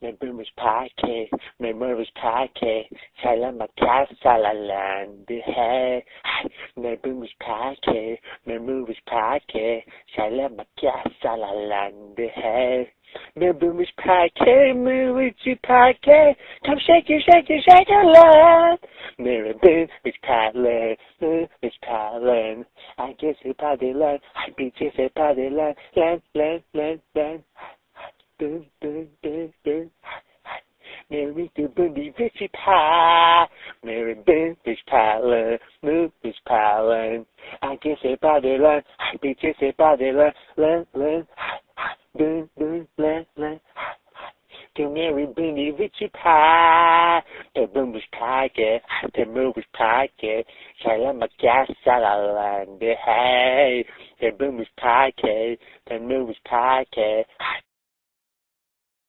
my boom is podcast, my mother is podcast, salam akas salalan hey. My boom is podcast, my mother is podcast, salam akas salalan hey. My boom is podcast, move it to come shake it, shake it, shake it, love. My boom is podcast, boom is podcast, I guess it's party line, I be just a party line, line, line, line, line. Mary the booty bitchy pie. Mary boom is paddling, move is paddling. I guess it body land, I beat it body land, land, land. Boom, boom, land, land. To Mary Booney Richie Pie. The boom was pocket, the move was pocket. Shalom a gas salad, hey. The boom was pocket, the move was pocket.